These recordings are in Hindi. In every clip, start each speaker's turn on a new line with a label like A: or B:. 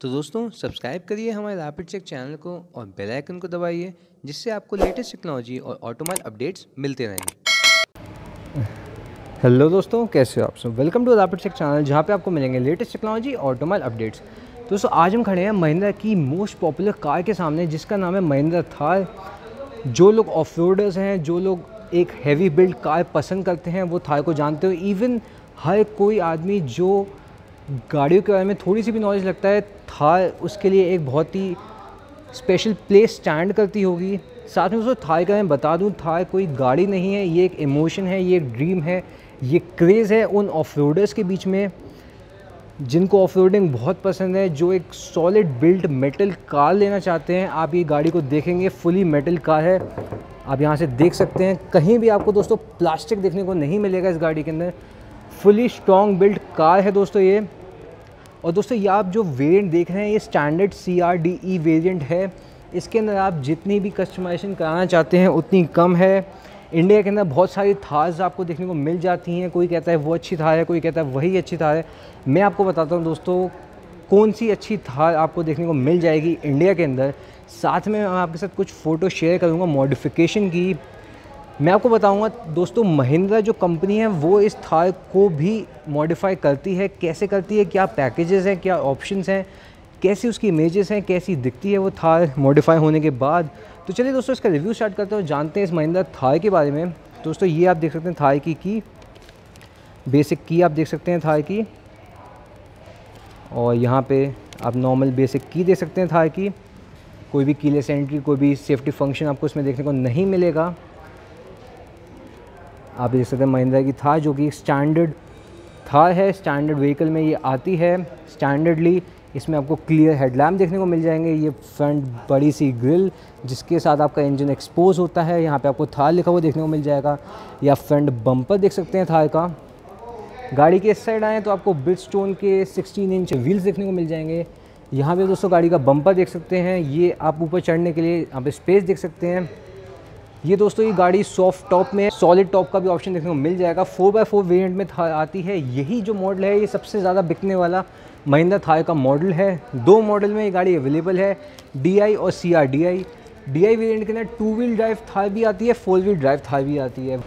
A: तो दोस्तों सब्सक्राइब करिए हमारे रैपिड चेक चैनल को और बेल आइकन को दबाइए, जिससे आपको लेटेस्ट टेक्नोलॉजी और ऑटोमोबाइल अपडेट्स मिलते रहेंगे।
B: हेलो दोस्तों, कैसे हो आप सब? Welcome to rapid check channel जहाँ पे आपको मिलेंगे लेटेस्ट टेक्नोलॉजी और ऑटोमोबाइल अपडेट्स दोस्तों, आज हम खड़े हैं महिंद्रा की मोस्ट पॉपुलर कार के सामने, जिसका नाम है महिंद्रा थार। जो लोग ऑफ़ रोडर्स हैं, जो लोग एक हैवी बिल्ड कार पसंद करते हैं, वो थार को जानते हो। इवन हर कोई आदमी जो गाड़ियों के बारे में थोड़ी सी भी नॉलेज लगता है थार उसके लिए एक बहुत ही स्पेशल प्लेस स्टैंड करती होगी। साथ में दोस्तों थार का मैं बता दूँ थार कोई गाड़ी नहीं है, ये एक इमोशन है, ये एक ड्रीम है, ये क्रेज़ है उन ऑफ़ के बीच में। जिनको ऑफ़ बहुत पसंद है, जो एक सॉलिड बिल्ड मेटल कार लेना चाहते हैं, आप ये गाड़ी को देखेंगे फुली मेटल कार है। आप यहाँ से देख सकते हैं, कहीं भी आपको दोस्तों प्लास्टिक देखने को नहीं मिलेगा इस गाड़ी के अंदर। फुली स्ट्रॉन्ग बिल्ड कार है दोस्तों ये। और दोस्तों, ये आप जो वेरिएंट देख रहे हैं, ये standard C R D E variant है। इसके अंदर आप जितनी भी कस्टमाइजेशन कराना चाहते हैं, उतनी कम है। इंडिया के अंदर बहुत सारी थार्स आपको देखने को मिल जाती हैं। कोई कहता है वो अच्छी थार है, कोई कहता है वही अच्छी थार है। मैं आपको बताता हूँ दोस्तों, कौन सी अच्छी थार आपको देखने को मिल जाएगी इंडिया के अंदर। साथ में मैं आपके साथ कुछ फ़ोटो शेयर करूँगा मॉडिफिकेशन की। मैं आपको बताऊँगा, दोस्तों, महिंद्रा जो कंपनी है, वो इस थार को भी मॉडिफाई करती है। कैसे करती है? क्या पैकेजेस हैं? क्या ऑप्शंस हैं? कैसी उसकी इमेजेस हैं? कैसी दिखती है वो थार मॉडिफाई होने के बाद? तो चलिए दोस्तों, इसका रिव्यू स्टार्ट करते हैं जानते हैं इस महिंद्रा थार के बारे में। दोस्तों, ये आप देख सकते हैं थार की की बेसिक की आप देख सकते हैं थार की। और यहाँ पे आप नॉर्मल बेसिक की देख सकते हैं थार की। कोई भी कीलेस एंट्री कोई भी सेफ्टी फ़ंक्शन आपको इसमें देखने को नहीं मिलेगा। आप देख सकते हैं महिंद्रा की था जो कि स्टैंडर्ड थार है स्टैंडर्ड व्हीकल में ये आती है। स्टैंडर्डली इसमें आपको क्लियर हेडलैम्प देखने को मिल जाएँगे। ये फ्रंट बड़ी सी ग्रिल जिसके साथ आपका इंजन एक्सपोज होता है। यहाँ पे आपको थार लिखा हुआ देखने को मिल जाएगा। या फ्रंट बम्पर देख सकते हैं थार का। गाड़ी के इस साइड आएँ तो आपको ब्रिज स्टोन के 16 इंच व्हील्स देखने को मिल जाएँगे। यहाँ पे दोस्तों गाड़ी का बम्पर देख सकते हैं। ये आप ऊपर चढ़ने के लिए यहाँ पे स्पेस देख सकते हैं। ये दोस्तों, ये गाड़ी सॉफ्ट टॉप में सॉलिड टॉप का भी ऑप्शन देखने को मिल जाएगा। फोर बाई फोर वेरियंट में आती है। यही जो मॉडल है, ये सबसे ज़्यादा बिकने वाला महिंद्रा थार का मॉडल है। दो मॉडल में ये गाड़ी अवेलेबल है डीआई और C R D I D I variant के अंदर टू व्हील ड्राइव थार भी आती है फोर व्हील ड्राइव थार भी आती है।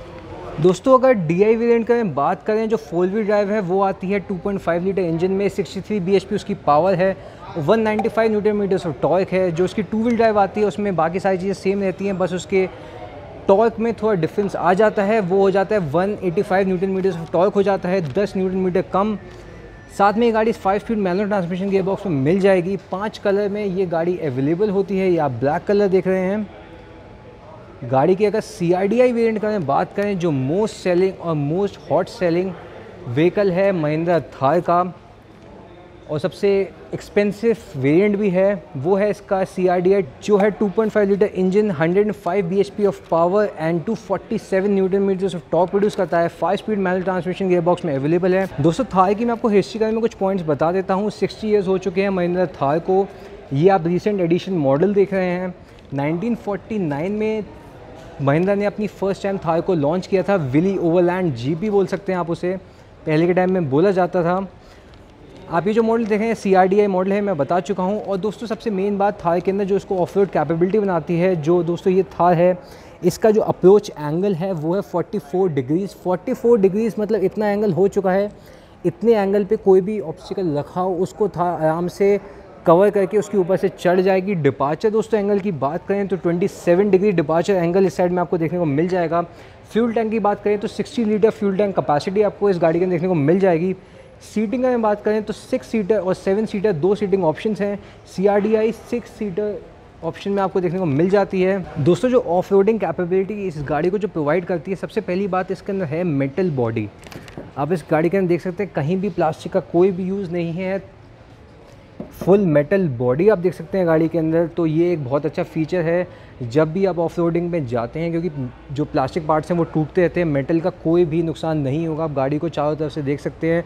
B: दोस्तों, अगर डी आई वेरियंट का बात करें, जो फोर व्हील ड्राइव है, वो आती है 2.5 लीटर इंजन में। 63 bhp उसकी पावर है। 195 न्यूटन मीटर्स ऑफ़ टॉर्क है, जो उसकी टू व्हील ड्राइव आती है, उसमें बाकी सारी चीज़ें सेम रहती हैं, बस उसके टॉर्क में थोड़ा डिफरेंस आ जाता है, वो हो जाता है 185 न्यूटन मीटर टॉर्क हो जाता है 10 न्यूटन मीटर कम। साथ में ये गाड़ी five speed manual transmission gear box में मिल जाएगी। पाँच कलर में ये गाड़ी अवेलेबल होती है, या ब्लैक कलर देख रहे हैं। गाड़ी की अगर सी आई डी आई वेरियंट का बात करें, जो मोस्ट सेलिंग और मोस्ट हॉट सेलिंग व्हीकल है महिंद्रा थार का और सबसे एक्सपेंसिव वेरिएंट भी है, वो है इसका सी जो है 2.5 litre engine 105 bhp of power and 247 newton metres of top produce करता है। Five speed manual transmission gear box में अवेलेबल है। दोस्तों थार की मैं आपको हिस्ट्री में कुछ पॉइंट्स बता देता हूँ। सिक्सटी ईयर्स हो चुके हैं महिंद्रा थार को। ये आप रिसेंट एडिशन मॉडल देख रहे हैं। नाइनटीन में महिंद्रा ने अपनी फ़र्स्ट टाइम थार को लॉन्च किया था। विली ओवरलैंड जी बोल सकते हैं आप उसे। पहले के टाइम में बोला जाता था। आप ये जो मॉडल देखें C R D I model है, मैं बता चुका हूँ। और दोस्तों, सबसे मेन बात थार के अंदर जो इसको ऑफ़ रोड कैपेबिलिटी बनाती है, जो दोस्तों ये थार है, इसका जो अप्रोच एंगल है, वो है 44 डिग्रीज़ 44 डिग्रीज़ मतलब इतना एंगल हो चुका है, इतने एंगल पे कोई भी ऑब्स्टिकल रखा हो, उसको था आराम से कवर करके उसके ऊपर से चढ़ जाएगी। डिपार्चर दोस्तों एंगल की बात करें तो 27 डिग्री डिपार्चर एंगल इस साइड में आपको देखने को मिल जाएगा। फ्यूल टैंक की बात करें तो 60 लीटर फ्यूल टैंक कैपेसिटी आपको इस गाड़ी के अंदर देखने को मिल जाएगी। सीटिंग का बात करें तो सिक्स सीटर और सेवन सीटर दो सीटिंग ऑप्शंस हैं। C R D I six seater option में आपको देखने को मिल जाती है। दोस्तों, जो ऑफ़ रोडिंग कैपेबिलिटी इस गाड़ी को जो प्रोवाइड करती है, सबसे पहली बात इसके अंदर है मेटल बॉडी आप इस गाड़ी के अंदर देख सकते हैं, कहीं भी प्लास्टिक का कोई भी यूज़ नहीं है। फुल मेटल बॉडी आप देख सकते हैं गाड़ी के अंदर। तो ये एक बहुत अच्छा फीचर है, जब भी आप ऑफ़ रोडिंग में जाते हैं, क्योंकि जो प्लास्टिक पार्ट्स हैं वो टूटते रहते हैं मेटल का कोई भी नुकसान नहीं होगा। आप गाड़ी को चारों तरफ़ से देख सकते हैं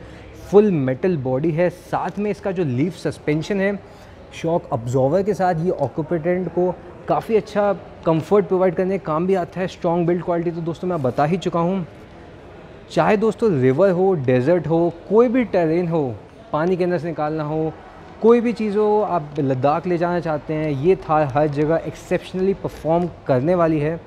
B: फुल मेटल बॉडी है। साथ में इसका जो लीफ सस्पेंशन है, शॉक अब्जॉर्वर के साथ ये ऑक्यूपेटेंट को काफ़ी अच्छा कंफर्ट प्रोवाइड करने काम भी आता है। स्ट्रॉन्ग बिल्ड क्वालिटी तो दोस्तों मैं बता ही चुका हूँ। चाहे दोस्तों रिवर हो डेजर्ट हो, कोई भी टेरेन हो, पानी के अंदर से निकालना हो, कोई भी चीज़ हो, आप लद्दाख ले जाना चाहते हैं, ये थार हर जगह एक्सेप्शनली परफॉर्म करने वाली है।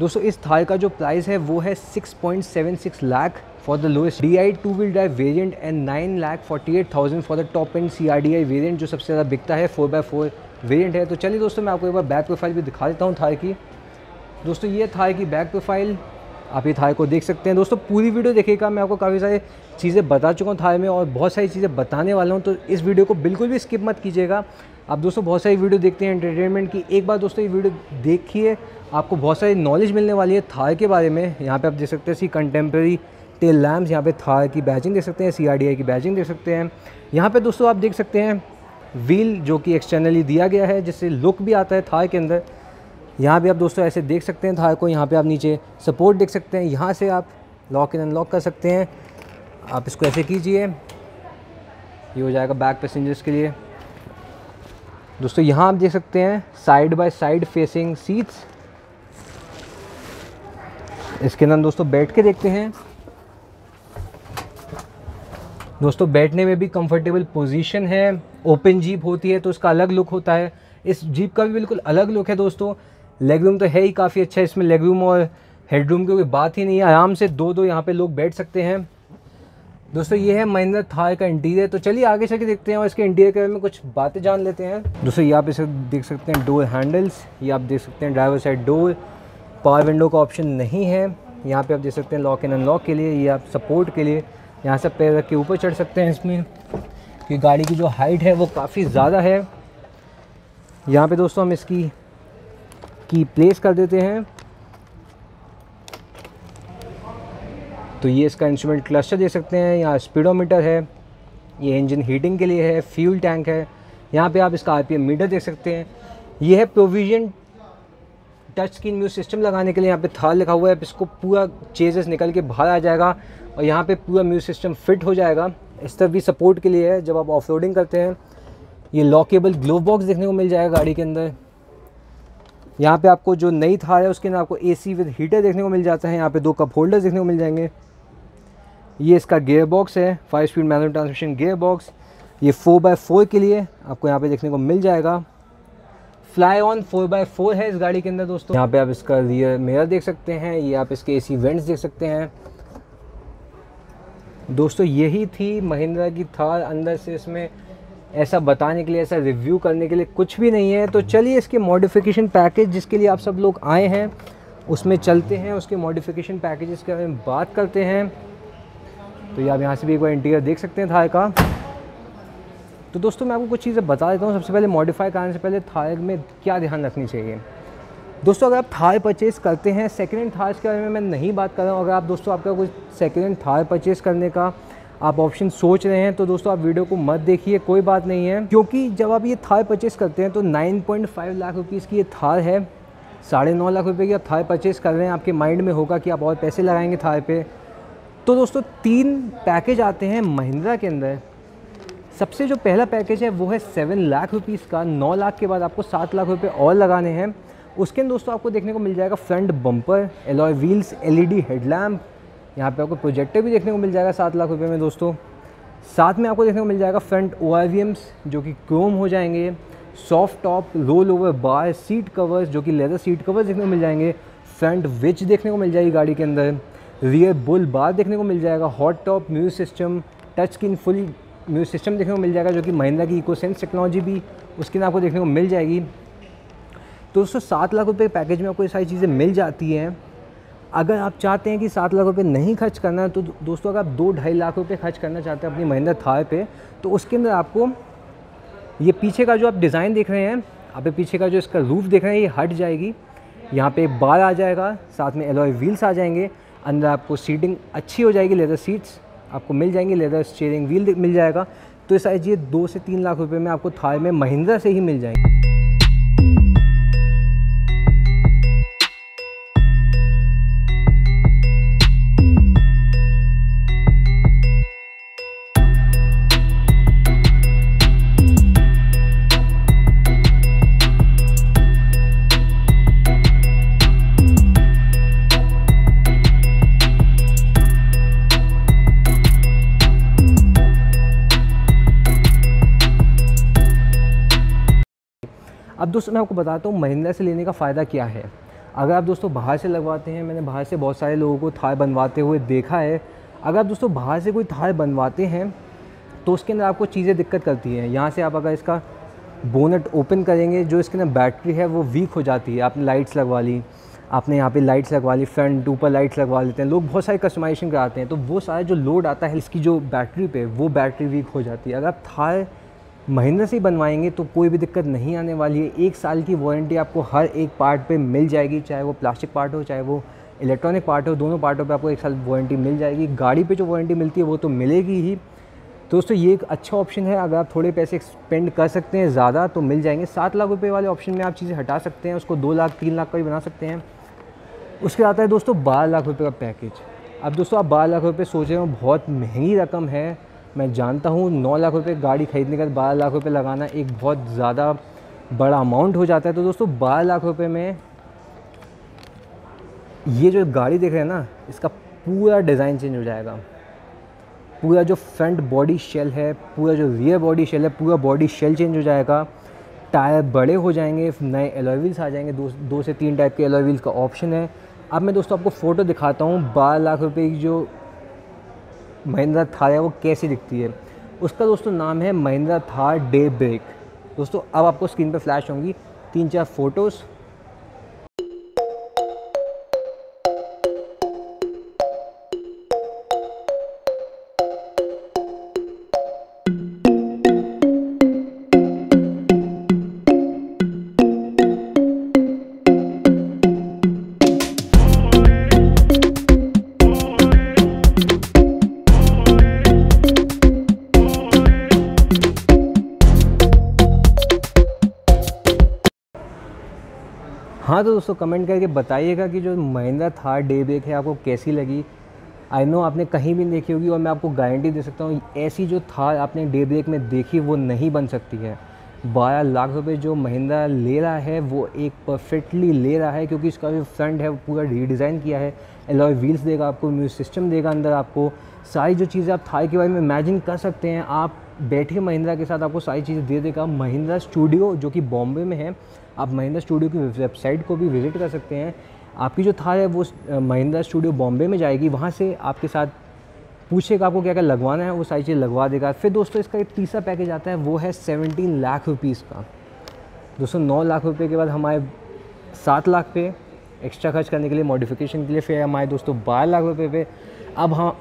B: दोस्तों इस थार का जो प्राइस है वो है 6.76 lakh the lowest D I two wheel drive variant and nine lakh forty eight thousand for the top end C R D I variant जो सबसे ज़्यादा बिकता है फोर बाई फोर वेरियंट है। तो चलिए दोस्तों, मैं आपको एक बार बैक प्रोफ़ाइल भी दिखा देता हूँ थार की। दोस्तों, ये थार की बैक प्रोफ़ाइल आप ये थार को देख सकते हैं। दोस्तों, पूरी वीडियो देखिएगा, मैं आपको काफ़ी सारी चीज़ें बता चुका हूँ थार में और बहुत सारी चीज़ें बताने वाला हूँ। तो इस वीडियो को बिल्कुल भी स्किप मत कीजिएगा। आप दोस्तों बहुत सारी वीडियो देखते हैं एंटरटेनमेंट की। एक बार दोस्तों ये वीडियो देखिए, आपको बहुत सारी नॉलेज मिलने वाली है थार के बारे में। यहाँ पे आप देख सकते हैं सी कंटेम्प्रेरी टेल लैम्प्स यहाँ पे थार की बैजिंग देख सकते हैं सी की बैजिंग देख सकते हैं। यहाँ पे दोस्तों आप देख सकते हैं व्हील जो कि एक्सटर्नली दिया गया है, जिससे लुक भी आता है थार के अंदर। यहाँ भी आप दोस्तों ऐसे देख सकते हैं थार को, यहाँ पे आप नीचे सपोर्ट देख सकते हैं। यहाँ से आप लॉक इन अनलॉक कर सकते हैं। आप इसको ऐसे कीजिए। ये हो जाएगा बैक पैसेंजर्स के लिए। दोस्तों, यहाँ आप देख सकते हैं side by side facing seats इसके अंदर दोस्तों बैठ के देखते हैं। दोस्तों, बैठने में भी कंफर्टेबल पोजीशन है। ओपन जीप होती है तो उसका अलग लुक होता है। इस जीप का भी बिल्कुल अलग लुक है दोस्तों। लेग रूम तो है ही काफ़ी अच्छा है इसमें लेग रूम और हेड रूम की कोई बात ही नहीं है। आराम से दो दो यहाँ पे लोग बैठ सकते हैं। दोस्तों, ये है महिंद्रा थार का इंटीरियर तो चलिए आगे चल के देखते हैं और इसके इंटीरियर के बारे में कुछ बातें जान लेते हैं। दोस्तों, ये आप इसे देख सकते हैं डोर हैंडल्स ये आप देख सकते हैं driver side door power window का ऑप्शन नहीं है। यहाँ पे आप देख सकते हैं लॉक एंड अनलॉक के लिए, ये आप सपोर्ट के लिए यहाँ से पैर रख के ऊपर चढ़ सकते हैं इसमें। कि गाड़ी की जो हाइट है, वो काफ़ी ज़्यादा है। यहाँ पे दोस्तों, हम इसकी की प्लेस कर देते हैं। तो ये इसका इंस्ट्रूमेंट क्लस्टर देख सकते हैं, यहाँ स्पीडोमीटर है, ये इंजन हीटिंग के लिए है फ्यूल टैंक है, यहाँ पे आप इसका आरपीएम मीटर देख सकते हैं। ये है provision touch screen music system लगाने के लिए यहाँ पे थार लिखा हुआ है इसको पूरा चेजेस निकल के बाहर आ जाएगा और यहाँ पे पूरा म्यूज सिस्टम फिट हो जाएगा। इस तरफ़ भी सपोर्ट के लिए है, जब आप ऑफ़ करते हैं, ये लॉकेबल ग्लोव बॉक्स देखने को मिल जाएगा गाड़ी के अंदर। यहाँ पे आपको जो नई थार है, उसके अंदर आपको एसी विद हीटर देखने को मिल जाता है, यहाँ पे दो कप होल्डर्स देखने को मिल जाएँगे। ये इसका गेयर बॉक्स है five speed manual transmission gear box ये फोर बाय फोर के लिए आपको यहाँ पे देखने को मिल जाएगा। Fly on four by four है इस गाड़ी के अंदर, दोस्तों। यहाँ पे आप इसका रियर मेयर देख सकते हैं, ये आप इसके एसी वेंट्स देख सकते हैं। दोस्तों, यही थी महिंद्रा की थार अंदर से इसमें ऐसा बताने के लिए, ऐसा रिव्यू करने के लिए कुछ भी नहीं है। तो चलिए इसके मॉडिफिकेशन पैकेज जिसके लिए आप सब लोग आए हैं, उसमें चलते हैं, उसके मॉडिफिकेशन पैकेजेस के बारे में बात करते हैं। तो ये आप यहाँ से भी एक बार इंटीरियर देख सकते हैं थार का। तो दोस्तों, मैं आपको कुछ चीज़ें बता देता हूँ। सबसे पहले मॉडिफाई करने से पहले थार में क्या ध्यान रखनी चाहिए? दोस्तों, अगर आप थार परचेज़ करते हैं सेकेंड हैंड थार के बारे में मैं नहीं बात कर रहा हूँ। अगर आप दोस्तों, आपका कुछ सेकेंड हैंड थार परचेज़ करने का आप ऑप्शन सोच रहे हैं तो दोस्तों, आप वीडियो को मत देखिए, कोई बात नहीं है। क्योंकि जब आप ये थार परचेज़ करते हैं तो 9.5 लाख रुपीज़ की ये थार है। साढ़े नौ लाख रुपए की आप थार परचेज़ कर रहे हैं। आपके माइंड में होगा कि आप और पैसे लगाएँगे थार पे। तो दोस्तों, तीन पैकेज आते हैं महिंद्रा के अंदर। सबसे जो पहला पैकेज है, वो है सेवन लाख रुपीज़ का। नौ लाख के बाद आपको सात लाख रुपये और लगाने हैं। उसके अंदर दोस्तों, आपको देखने को मिल जाएगा front bumper, alloy wheels, LED headlamp. यहाँ पे आपको प्रोजेक्टर भी देखने को मिल जाएगा सात लाख रुपये में दोस्तों। साथ में आपको देखने को मिल जाएगा फ्रंट ओ जो कि क्रोम हो जाएँगे। Soft top, roll over bar, seat covers, जो कि लेदर सीट कवर्स देखने को मिल जाएँगे। फ्रंट विच देखने को मिल जाएगी गाड़ी के अंदर। रियर बुल बार देखने को मिल जाएगा hard top music system touch screen full music system देखने को मिल जाएगा, जो कि महिंद्रा की इको टेक्नोलॉजी भी उसके अंदर आपको देखने को मिल जाएगी। तो दोस्तों, सात लाख रुपये पैकेज में आपको ये सारी चीज़ें मिल जाती हैं। अगर आप चाहते हैं कि सात लाख रुपये नहीं खर्च करना है तो दोस्तों, अगर आप दो ढाई लाख रुपये खर्च करना चाहते हैं अपनी महिंद्रा थार पे तो उसके अंदर आपको ये पीछे का जो आप डिज़ाइन देख रहे हैं, आप पीछे का जो इसका रूफ देख रहे हैं, ये हट जाएगी। यहाँ पे बार आ जाएगा, साथ में एलॉय व्हील्स आ जाएँगे। अंदर आपको सीटिंग अच्छी हो जाएगी लेदर सीट्स आपको मिल जाएँगी लेदर स्टेयरिंग व्हील मिल जाएगा। तो ये सारी चीज़ें दो से तीन लाख रुपये में आपको थार में महिंद्रा से ही मिल जाएँगी। दोस्तों, मैं आपको बताता हूँ, महिंद्रा से लेने का फ़ायदा क्या है। अगर आप दोस्तों बाहर से लगवाते हैं, मैंने बाहर से बहुत सारे लोगों को थार बनवाते हुए देखा है। अगर आप दोस्तों बाहर से कोई थार बनवाते हैं तो उसके अंदर आपको चीज़ें दिक्कत करती हैं। यहाँ से आप अगर इसका बोनट ओपन करेंगे, जो इसके अंदर बैटरी है, वो वीक हो जाती है। आपने लाइट्स लगवा ली, आपने यहाँ पे लाइट्स लगवा ली, फ्रंट, ऊपर लाइट्स लगवा लेते हैं। लोग बहुत सारी कस्टमाइजेशन कराते हैं तो वो सारा जो लोड आता है, इसकी जो बैटरी पे, वो बैटरी वीक हो जाती है। अगर आप थार महिंद्रा से बनवाएँगे तो कोई भी दिक्कत नहीं आने वाली है। एक साल की वारंटी आपको हर एक पार्ट पे मिल जाएगी, चाहे वो प्लास्टिक पार्ट हो, चाहे वो इलेक्ट्रॉनिक पार्ट हो, दोनों पार्टों पे आपको एक साल वारंटी मिल जाएगी। गाड़ी पे जो वारंटी मिलती है, वो तो मिलेगी ही। दोस्तों, ये एक अच्छा ऑप्शन है। अगर आप थोड़े पैसे स्पेंड कर सकते हैं, ज़्यादा तो मिल जाएँगे। सात लाख रुपये वाले ऑप्शन में आप चीज़ें हटा सकते हैं, उसको दो लाख, तीन लाख का भी बना सकते हैं। उसके आता है दोस्तों, बारह लाख रुपये का पैकेज अब दोस्तों, आप बारह लाख रुपये सोच रहे हो, बहुत महँगी रकम है। मैं जानता हूँ, नौ लाख रुपये गाड़ी ख़रीदने का बारह लाख रुपये लगाना एक बहुत ज़्यादा बड़ा अमाउंट हो जाता है। तो दोस्तों, बारह लाख रुपये में ये जो गाड़ी देख रहे हैं ना, इसका पूरा डिज़ाइन चेंज हो जाएगा। पूरा जो फ्रंट बॉडी शेल है, पूरा जो रियर बॉडी शेल है, पूरा बॉडी शेल चेंज हो जाएगा। टायर बड़े हो जाएँगे, नए एलॉय व्हील्स आ जाएँगे। दो दो से तीन टाइप के एलॉय व्हील्स का ऑप्शन है। अब मैं दोस्तों आपको फ़ोटो दिखाता हूँ, बारह लाख रुपए की जो महिंद्रा थार है, वो कैसी दिखती है? उसका दोस्तों नाम है महिंद्रा थार डे ब्रेक। दोस्तों, अब आपको स्क्रीन पर फ्लैश होंगी तीन चार फ़ोटोज़ हाँ तो दोस्तों कमेंट करके बताइएगा कि जो महिंद्रा थार डे ब्रेक है, आपको कैसी लगी? आई नो आपने कहीं भी देखी होगी और मैं आपको गारंटी दे सकता हूँ, ऐसी जो थार आपने डे ब्रेक में देखी, वो नहीं बन सकती है। बारह लाख रुपए जो महिंद्रा ले रहा है, वो एक परफेक्टली ले रहा है, क्योंकि इसका जो फ्रंट है, वो पूरा रीडिज़ाइन किया है। एलॉय व्हील्स देगा आपको म्यूज़िक सिस्टम देगा अंदर आपको। सारी जो चीज़ें आप थार के बारे में इमेजिन कर सकते हैं। आप बैठे महिंद्रा के साथ आपको सारी चीज़ें दे देगा। महिंद्रा स्टूडियो जो कि बॉम्बे में है आप महिंद्रा स्टूडियो की वेबसाइट को भी विज़िट कर सकते हैं। आपकी जो थार है, वो महिंद्रा स्टूडियो बॉम्बे में जाएगी। वहाँ से आपके साथ पूछेगा आपको क्या क्या लगवाना है, वो सारी चीज़ लगवा देगा। फिर दोस्तों, इसका एक तीसरा पैकेज आता है, वो है सेवनटीन लाख रुपीज़ का। दोस्तों, नौ लाख रुपये के बाद हमारे सात लाख पे, एक्स्ट्रा खर्च करने के लिए, मॉडिफिकेशन के लिए। फिर हमारे दोस्तों, बारह लाख रुपये पे। अब हम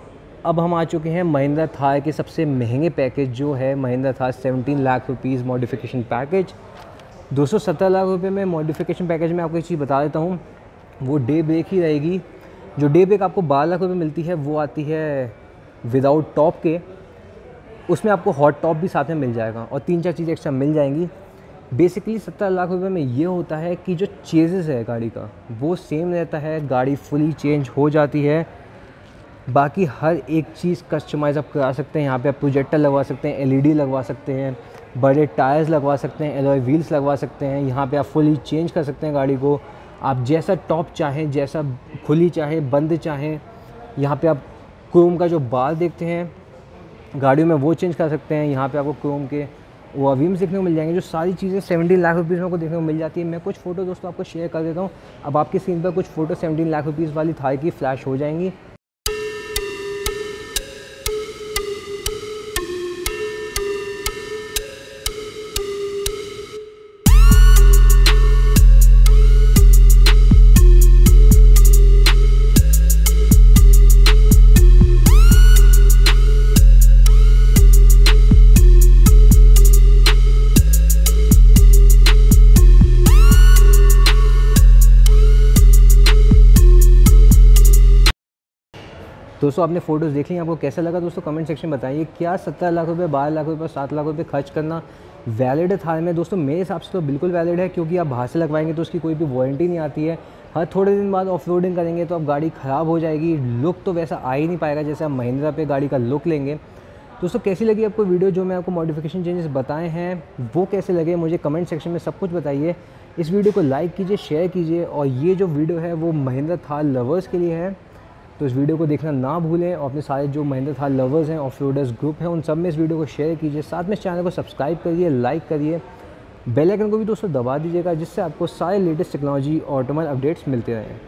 B: अब हम आ चुके हैं महिंद्रा थार के सबसे महँगे पैकेज जो है, Mahindra Thar seventeen lakh rupees modification package. दो सौ सत्तर लाख रुपये में मॉडिफिकेशन पैकेज में आपको एक चीज़ बता देता हूँ। वो डे ब्रेक ही रहेगी। जो डे ब्रेक आपको बारह लाख रुपये मिलती है, वो आती है विदाउट टॉप के। उसमें आपको हॉट टॉप भी साथ में मिल जाएगा और तीन चार चीज़ें एक्स्ट्रा मिल जाएँगी। बेसिकली सत्तर लाख रुपये में ये होता है कि जो चेजेस है गाड़ी का, वो सेम रहता है, गाड़ी फुली चेंज हो जाती है। बाकी हर एक चीज़ कस्टमाइज़ आप करा सकते हैं, यहाँ पे आप प्रोजेक्टर लगवा सकते हैं एलईडी लगवा सकते हैं। बड़े टायर्स लगवा सकते हैं एलॉय व्हील्स लगवा सकते हैं, यहाँ पे आप फुली चेंज कर सकते हैं गाड़ी को। आप जैसा टॉप चाहें, जैसा खुली चाहें, बंद चाहें, यहाँ पे आप क्रोम का जो बाल देखते हैं, गाड़ियों में वो चेंज कर सकते हैं, यहाँ पे आपको क्रोम के वो अवीम्स देखने को मिल जाएँगे, जो सारी चीज़ें सेवेंटीन लाख रुपीज़ में आपको देखने को मिल जाती है। मैं कुछ फ़ोटो दोस्तों आपको शेयर कर देता हूँ। अब आपकी स्क्रीन पर कुछ फ़ोटो सेवेंटीन लाख रुपीज़ वाली थाई की फ्लैश हो जाएँगी। दोस्तों, आपने फ़ोटोज़ देख ली आपको कैसा लगा दोस्तों? कमेंट सेक्शन में बताइए, क्या सत्तर लाख रुपये बारह लाख रुपये सात लाख रुपये खर्च करना वैलिड है थार में दोस्तों, मेरे हिसाब से तो बिल्कुल वैलिड है, क्योंकि आप बाहर से लगवाएँगे तो उसकी कोई भी वारंटी नहीं आती है। हर थोड़े दिन बाद ऑफ़ करेंगे तो अब गाड़ी ख़राब हो जाएगी। लुक तो वैसा आ ही नहीं पाएगा जैसे आप महिंद्रा पे गाड़ी का लुक लेंगे। दोस्तों, कैसी लगी आपको वीडियो जो मैं आपको मॉडिफिकेशन चेंजेस बताए हैं, वो कैसे लगे मुझे कमेंट सेक्शन में सब कुछ बताइए। इस वीडियो को लाइक कीजिए शेयर कीजिए, और ये जो वीडियो है, वो महिंद्रा थार लवर्स के लिए है। तो इस वीडियो को देखना ना भूलें और अपने सारे जो महिंद्रा थार लवर्स हैं ऑफ़ ग्रुप हैं, उन सब में इस वीडियो को शेयर कीजिए। साथ में इस चैनल को सब्सक्राइब करिए लाइक करिए। बेल आइकन को भी दोस्तों दबा दीजिएगा, जिससे आपको सारे लेटेस्ट टेक्नोलॉजी और ऑटोमोबाइल अपडेट्स मिलते रहें।